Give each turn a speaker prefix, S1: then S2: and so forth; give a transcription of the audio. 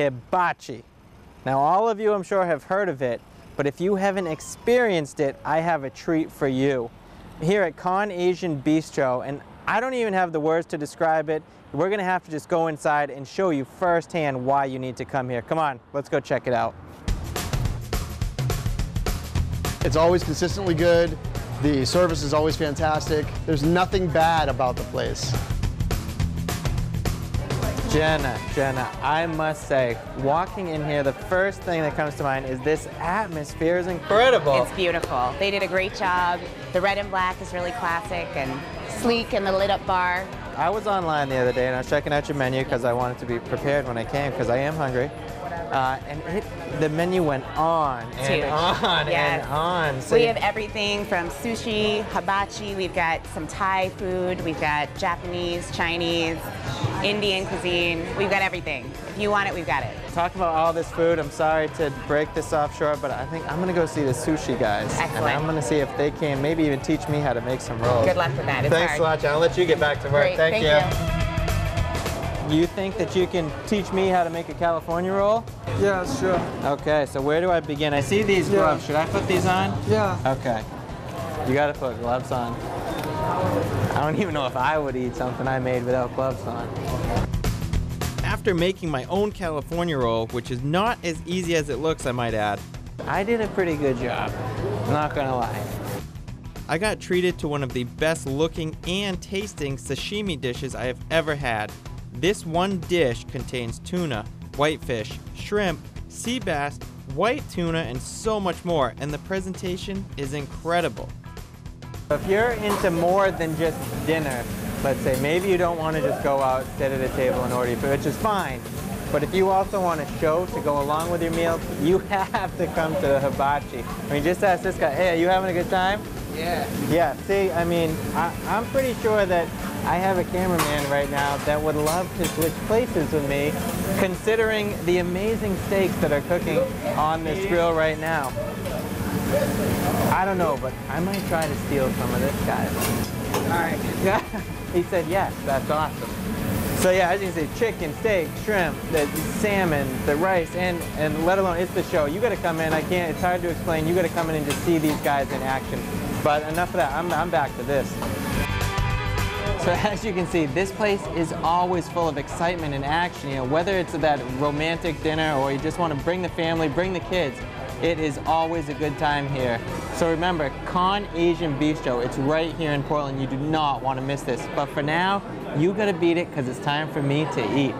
S1: hibachi. Now, all of you, I'm sure, have heard of it, but if you haven't experienced it, I have a treat for you. Here at Kon Asian Bistro, and I don't even have the words to describe it. We're gonna have to just go inside and show you firsthand why you need to come here. Come on, let's go check it out.
S2: It's always consistently good. The service is always fantastic. There's nothing bad about the place.
S1: Jenna, Jenna, I must say, walking in here, the first thing that comes to mind is this atmosphere is incredible.
S3: It's beautiful. They did a great job. The red and black is really classic and sleek and the lit up bar.
S1: I was online the other day and I was checking out your menu because I wanted to be prepared when I came because I am hungry. Uh, and it, the menu went on and
S3: huge.
S1: on
S3: Yes.
S1: and on. So
S3: we have everything from sushi, hibachi, we've got some Thai food, we've got Japanese, Chinese, Indian cuisine. We've got everything. If you want it, we've got it.
S1: Talking about all this food, I'm sorry to break this off short, but I think I'm gonna go see the sushi guys. And I'm gonna see if they can maybe even teach me how to make some rolls.
S3: Good luck with that. It's
S1: Thanks
S3: hard.
S1: a lot, John. I'll let you get back to work.
S3: Great.
S1: Thank,
S3: Thank
S1: you. You think that you can teach me how to make a California roll?
S4: Yeah, sure.
S1: Okay, so where do I begin? I see these
S4: Yeah.
S1: gloves. Should I put these on?
S4: Yeah.
S1: Okay. You gotta put gloves on. I don't even know if I would eat something I made without gloves on. After making my own California roll, which is not as easy as it looks, I might add, I did a pretty good job. Not gonna lie. I got treated to one of the best looking and tasting sashimi dishes I have ever had. This one dish contains tuna, whitefish, shrimp, sea bass, white tuna, and so much more, and the presentation is incredible. If you're into more than just dinner, let's say maybe you don't want to just go out, sit at a table and order your food, which is fine. But if you also want a show to go along with your meal, you have to come to the hibachi. I mean, just ask this guy, hey, are you having a good time?
S4: Yeah.
S1: Yeah, see, I mean, I, I'm pretty sure that I have a cameraman right now that would love to switch places with me, considering the amazing steaks that are cooking on this grill right now. I don't know, but I might try to steal some of this guy.
S4: All right.
S1: He said yes. That's awesome. So yeah, as you can see, chicken, steak, shrimp, the salmon, the rice, and and let alone it's the show. You got to come in. I can't. It's hard to explain. You got to come in and just see these guys in action. But enough of that. I'm I'm back to this. So as you can see, this place is always full of excitement and action. You know, whether it's that romantic dinner or you just want to bring the family, bring the kids, it is always a good time here. So remember, Kon Asian Bistro, it's right here in Portland. You do not want to miss this. But for now, you gotta beat it because it's time for me to eat.